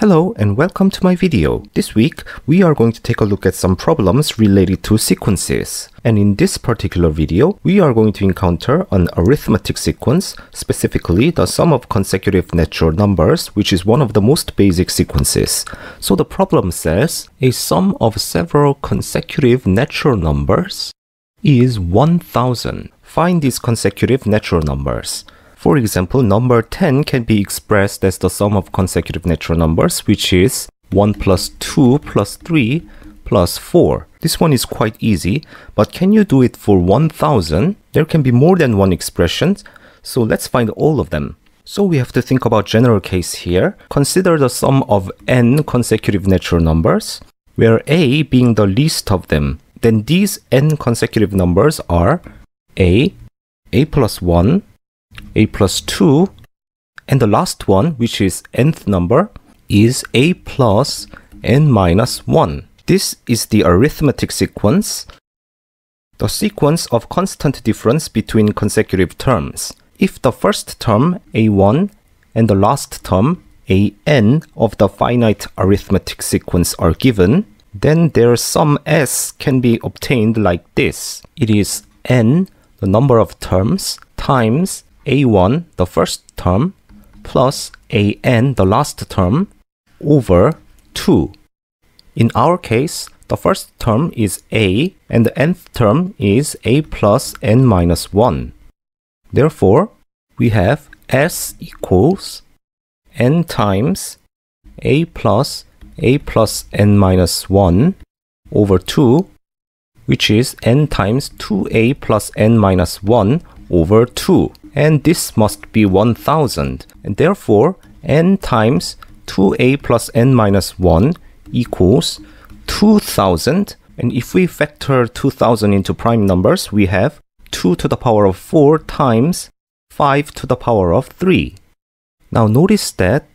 Hello and welcome to my video. This week, we are going to take a look at some problems related to sequences. And in this particular video, we are going to encounter an arithmetic sequence, specifically the sum of consecutive natural numbers, which is one of the most basic sequences. So the problem says, a sum of several consecutive natural numbers is 1000. Find these consecutive natural numbers. For example, number 10 can be expressed as the sum of consecutive natural numbers, which is 1 plus 2 plus 3 plus 4. This one is quite easy, but can you do it for 1000? There can be more than one expression, so let's find all of them. So we have to think about general case here. Consider the sum of n consecutive natural numbers, where a being the least of them. Then these n consecutive numbers are a, a plus 1, a plus 2 and the last one which is nth number is a plus n minus 1. This is the arithmetic sequence, the sequence of constant difference between consecutive terms. If the first term a1 and the last term an of the finite arithmetic sequence are given, then their sum s can be obtained like this. It is n, the number of terms, times a1, the first term, plus an, the last term, over 2. In our case, the first term is a and the nth term is a plus n minus 1. Therefore, we have s equals n times a plus a plus n minus 1 over 2, which is n times 2a plus n minus 1 over 2 and this must be 1000 and therefore n times 2a plus n minus 1 equals 2000 and if we factor 2000 into prime numbers we have 2 to the power of 4 times 5 to the power of 3. Now notice that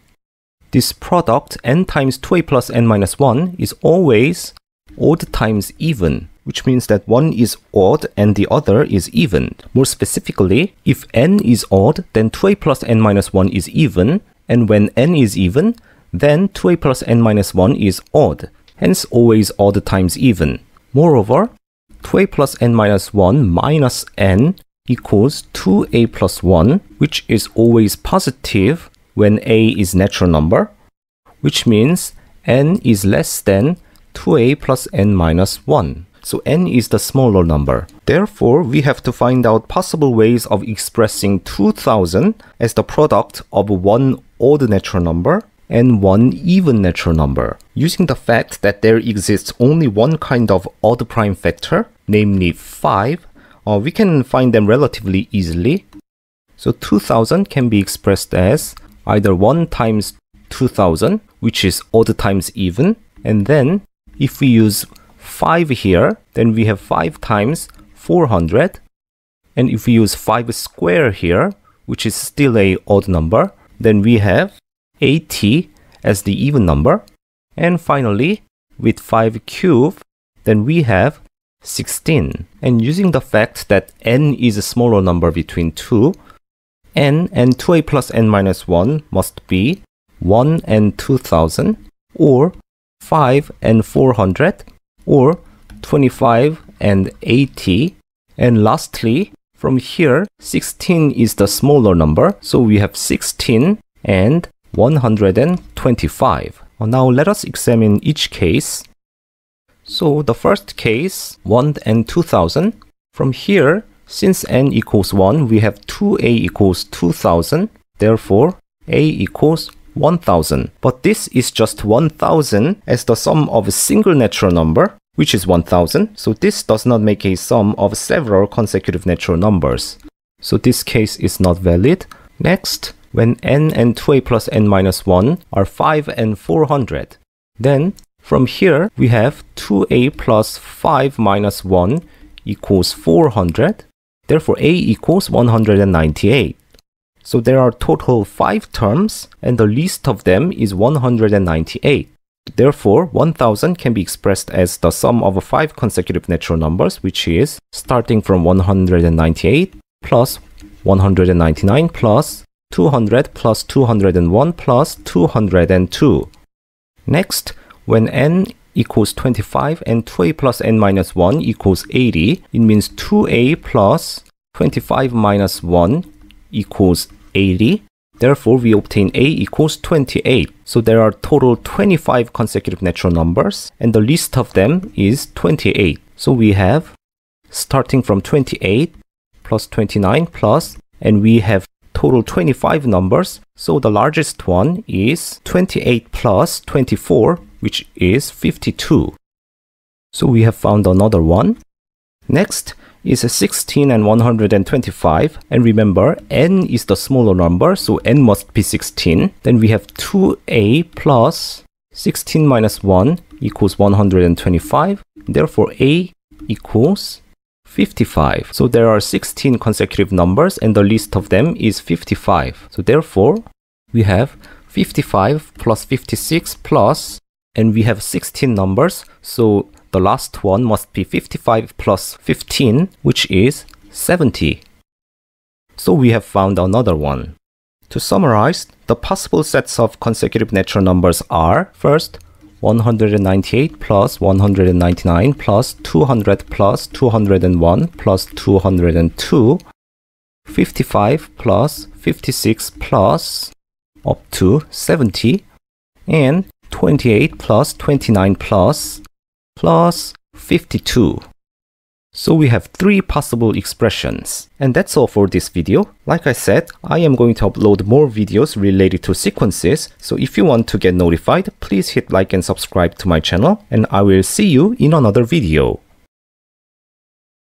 this product n times 2a plus n minus 1 is always odd times even which means that one is odd and the other is even. More specifically, if n is odd, then 2a plus n minus 1 is even, and when n is even, then 2a plus n minus 1 is odd, hence always odd times even. Moreover, 2a plus n minus 1 minus n equals 2a plus 1, which is always positive when a is natural number, which means n is less than 2a plus n minus 1 so n is the smaller number. Therefore, we have to find out possible ways of expressing 2000 as the product of one odd natural number and one even natural number. Using the fact that there exists only one kind of odd prime factor, namely 5, uh, we can find them relatively easily. So 2000 can be expressed as either 1 times 2000, which is odd times even, and then if we use 5 here, then we have 5 times 400. And if we use 5 square here, which is still a odd number, then we have 80 as the even number. And finally, with 5 cube, then we have 16. And using the fact that n is a smaller number between 2, n and 2a plus n minus 1 must be 1 and 2000, or 5 and 400, or 25 and 80. And lastly, from here, 16 is the smaller number, so we have 16 and 125. Now let us examine each case. So the first case, 1 and 2000. From here, since n equals 1, we have 2a equals 2000. Therefore, a equals 1000. But this is just 1000 as the sum of a single natural number, which is 1000. So this does not make a sum of several consecutive natural numbers. So this case is not valid. Next, when n and 2a plus n minus 1 are 5 and 400, then from here we have 2a plus 5 minus 1 equals 400. Therefore, a equals 198. So there are total 5 terms and the least of them is 198. Therefore, 1000 can be expressed as the sum of 5 consecutive natural numbers, which is starting from 198 plus 199 plus 200 plus 201 plus 202. Next, when n equals 25 and 2a plus n minus 1 equals 80, it means 2a plus 25 minus 1 equals 80. Therefore, we obtain a equals 28. So there are total 25 consecutive natural numbers, and the least of them is 28. So we have starting from 28 plus 29 plus, and we have total 25 numbers. So the largest one is 28 plus 24, which is 52. So we have found another one. Next is 16 and 125. And remember, n is the smaller number, so n must be 16. Then we have 2a plus 16 minus 1 equals 125. Therefore, a equals 55. So there are 16 consecutive numbers and the least of them is 55. So therefore, we have 55 plus 56 plus, and we have 16 numbers. So the last one must be 55 plus 15, which is 70. So we have found another one. To summarize, the possible sets of consecutive natural numbers are first 198 plus 199 plus 200 plus 201 plus 202, 55 plus 56 plus up to 70, and 28 plus 29 plus plus 52. So we have three possible expressions. And that's all for this video. Like I said, I am going to upload more videos related to sequences. So if you want to get notified, please hit like and subscribe to my channel. And I will see you in another video.